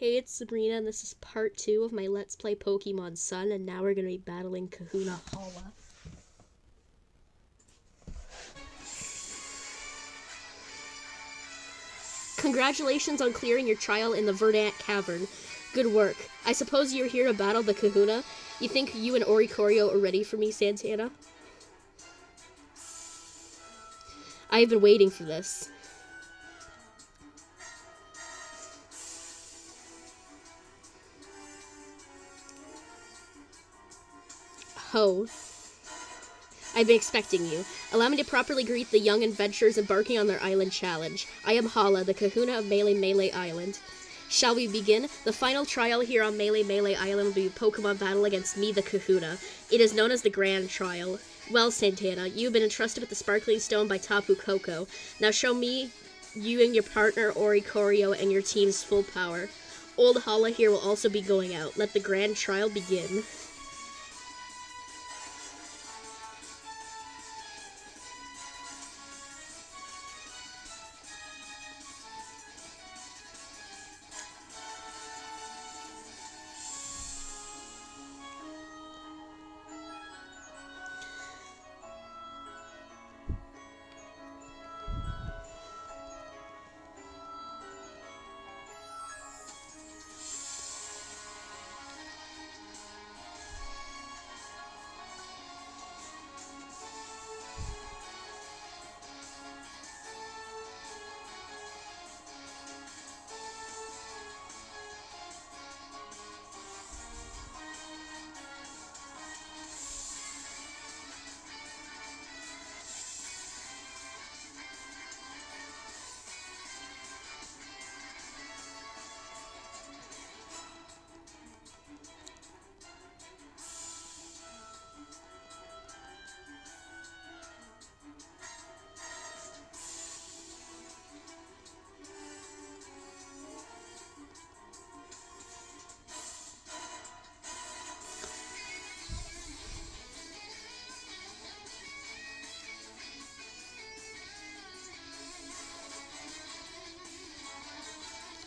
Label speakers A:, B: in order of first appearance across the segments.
A: Hey, it's Sabrina, and this is part two of my Let's Play Pokemon Sun, and now we're to be battling Kahuna Hala. Congratulations on clearing your trial in the Verdant Cavern. Good work. I suppose you're here to battle the Kahuna? You think you and Oricorio are ready for me, Santana? I have been waiting for this. Ho. I've been expecting you. Allow me to properly greet the young adventurers embarking on their island challenge. I am Hala, the kahuna of Melemele Island. Shall we begin? The final trial here on Melemele Island will be Pokemon battle against me, the kahuna. It is known as the Grand Trial. Well, Santana, you've been entrusted with the Sparkling Stone by Tapu Koko. Now show me, you and your partner, Oricorio, and your team's full power. Old Hala here will also be going out. Let the Grand Trial begin.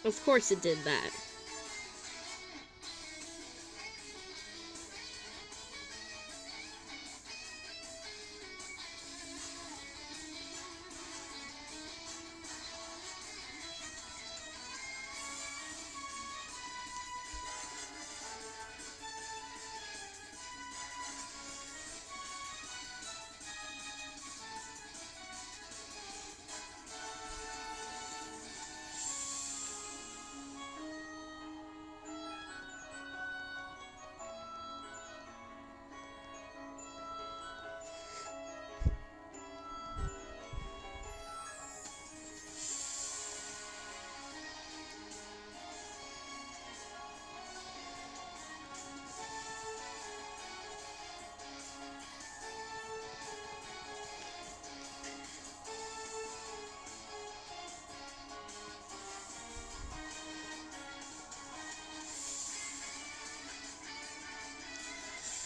A: Of course it did that.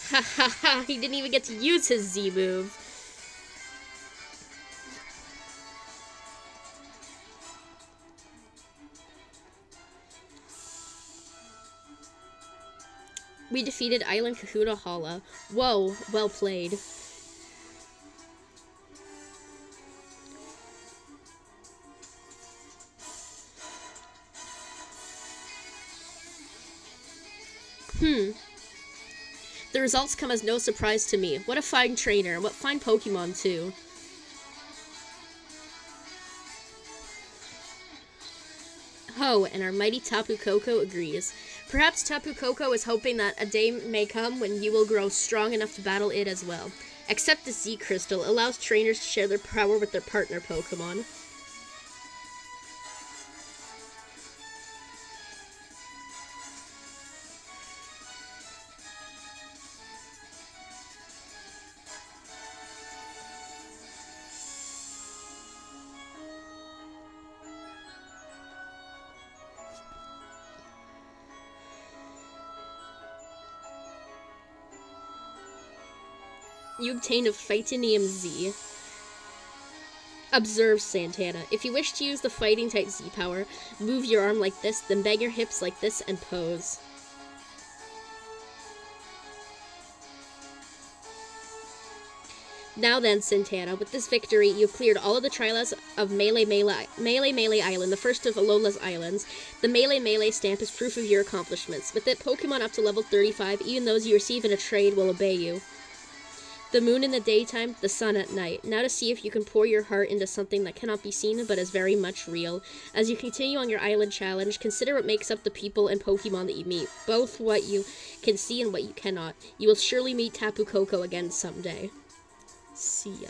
A: Ha ha ha, he didn't even get to use his Z move. We defeated Island Kahuna Hala. Whoa, well played. Hmm. The results come as no surprise to me. What a fine trainer. And what fine Pokemon, too. Ho, and our mighty Tapu Koko agrees. Perhaps Tapu Koko is hoping that a day may come when you will grow strong enough to battle it as well. Except the Z Crystal allows trainers to share their power with their partner Pokemon. You obtain a Fightinium Z. Observe Santana. If you wish to use the fighting type Z power, move your arm like this, then bang your hips like this and pose. Now then, Santana, with this victory, you've cleared all of the trilas of Melemele, Melee Melee Island, the first of Alola's islands. The Melemele stamp is proof of your accomplishments. With it, Pokemon up to level 35, even those you receive in a trade, will obey you. The moon in the daytime, the sun at night. Now to see if you can pour your heart into something that cannot be seen but is very much real. As you continue on your island challenge, consider what makes up the people and Pokemon that you meet, both what you can see and what you cannot. You will surely meet Tapu Koko again someday. See ya.